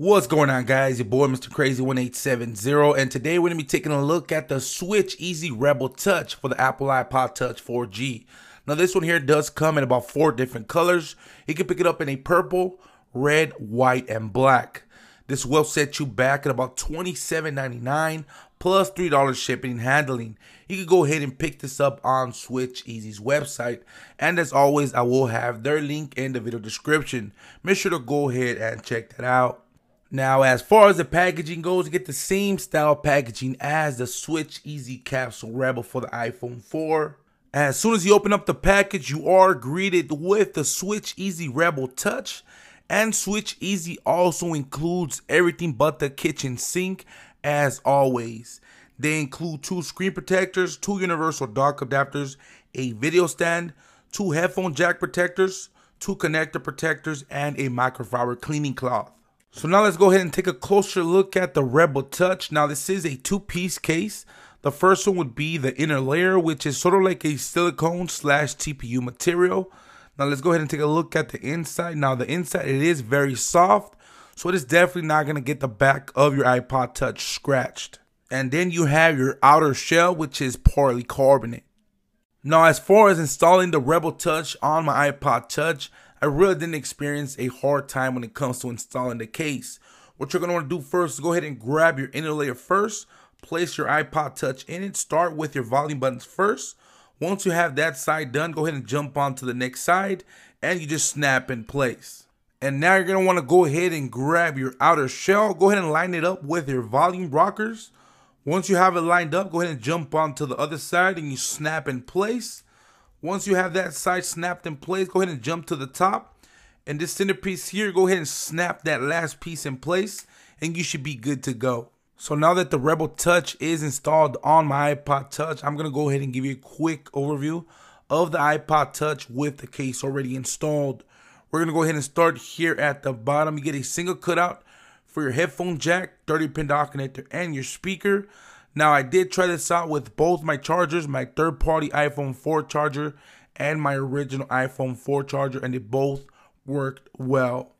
What's going on guys, your boy Mr. Krazy1870 and today we're going to be taking a look at the Switch Easy Rebel Touch for the Apple iPod Touch 4G. Now this one here does come in about four different colors. You can pick it up in a purple, red, white, and black. This will set you back at about $27.99 plus $3 shipping and handling. You can go ahead and pick this up on Switch Easy's website. And as always, I will have their link in the video description. Make sure to go ahead and check that out. Now, as far as the packaging goes, you get the same style packaging as the Switch Easy Capsule Rebel for the iPhone 4. As soon as you open up the package, you are greeted with the Switch Easy Rebel Touch. And Switch Easy also includes everything but the kitchen sink, as always. They include two screen protectors, two universal dock adapters, a video stand, two headphone jack protectors, two connector protectors, and a microfiber cleaning cloth. So now let's go ahead and take a closer look at the Rebel Touch. Now this is a two-piece case. The first one would be the inner layer, which is sort of like a silicone slash TPU material. Now let's go ahead and take a look at the inside. Now the inside, it is very soft. So it is definitely not going to get the back of your iPod Touch scratched. And then you have your outer shell, which is polycarbonate. Now as far as installing the Rebel Touch on my iPod Touch, I really didn't experience a hard time when it comes to installing the case. What you're going to want to do first is go ahead and grab your inner layer first, place your iPod Touch in it, start with your volume buttons first. Once you have that side done, go ahead and jump on to the next side and you just snap in place. And now you're going to want to go ahead and grab your outer shell. Go ahead and line it up with your volume rockers. Once you have it lined up, go ahead and jump onto the other side and you snap in place. Once you have that side snapped in place, go ahead and jump to the top. And this centerpiece here, go ahead and snap that last piece in place and you should be good to go. So now that the Rebel Touch is installed on my iPod Touch, I'm going to go ahead and give you a quick overview of the iPod Touch with the case already installed. We're going to go ahead and start here at the bottom. You get a single cutout for your headphone jack, 30 pin dock connector, and your speaker. Now, I did try this out with both my chargers, my third party iPhone 4 charger and my original iPhone 4 charger, and they both worked well.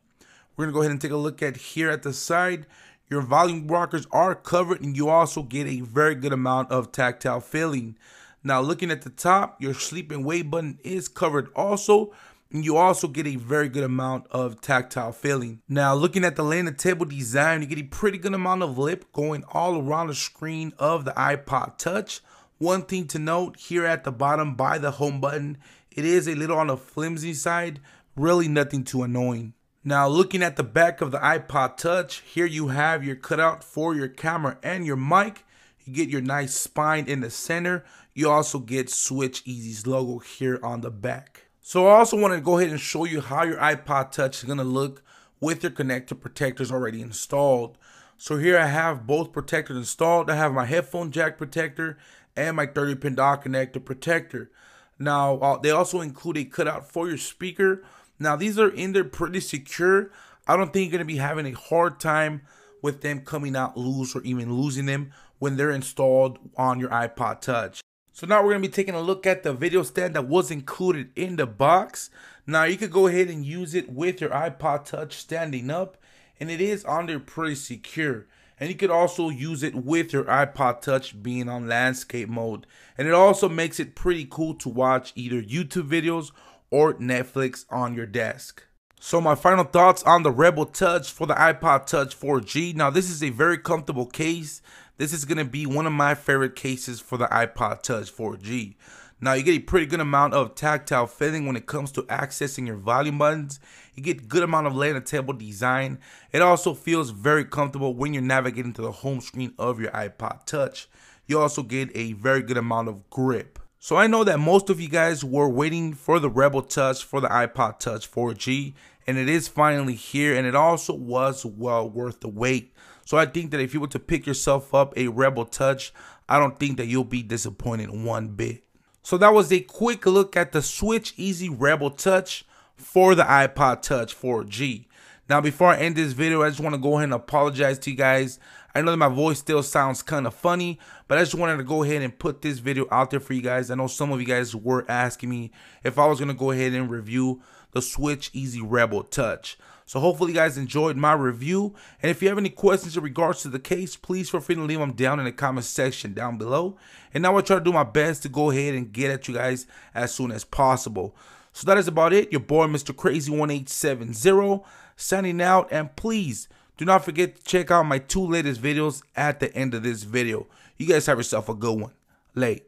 We're to go ahead and take a look at here at the side. Your volume rockers are covered, and you also get a very good amount of tactile feeling. Now, looking at the top, your sleep and wake button is covered also, and you also get a very good amount of tactile feeling. Now, looking at the lane table design, you get a pretty good amount of lip going all around the screen of the iPod Touch. One thing to note here at the bottom by the home button, it is a little on the flimsy side, really nothing too annoying. Now, looking at the back of the iPod Touch, here you have your cutout for your camera and your mic. You get your nice spine in the center. You also get Switch Easy's logo here on the back. So I also want to go ahead and show you how your iPod Touch is going to look with your connector protectors already installed. So here I have both protectors installed. I have my headphone jack protector and my 30 pin dock connector protector. Now uh, they also include a cutout for your speaker. Now these are in there pretty secure. I don't think you're going to be having a hard time with them coming out loose or even losing them when they're installed on your iPod Touch. So now we're going to be taking a look at the video stand that was included in the box. Now you could go ahead and use it with your iPod Touch standing up and it is on there pretty secure. And you could also use it with your iPod Touch being on landscape mode. And it also makes it pretty cool to watch either YouTube videos or Netflix on your desk. So my final thoughts on the Rebel Touch for the iPod Touch 4G. Now this is a very comfortable case. This is going to be one of my favorite cases for the iPod Touch 4G. Now you get a pretty good amount of tactile feeling when it comes to accessing your volume buttons. You get good amount of lay on table design. It also feels very comfortable when you're navigating to the home screen of your iPod Touch. You also get a very good amount of grip. So I know that most of you guys were waiting for the Rebel Touch for the iPod Touch 4G and it is finally here and it also was well worth the wait. So I think that if you were to pick yourself up a Rebel Touch, I don't think that you'll be disappointed one bit. So that was a quick look at the Switch Easy Rebel Touch for the iPod Touch 4G. Now before I end this video, I just want to go ahead and apologize to you guys. I know that my voice still sounds kind of funny, but I just wanted to go ahead and put this video out there for you guys. I know some of you guys were asking me if I was going to go ahead and review the Switch Easy Rebel Touch. So hopefully you guys enjoyed my review. And if you have any questions in regards to the case, please feel free to leave them down in the comment section down below. And now I'll try to do my best to go ahead and get at you guys as soon as possible. So that is about it. Your boy, Mr. Krazy1870, signing out. And please do not forget to check out my two latest videos at the end of this video. You guys have yourself a good one. Late.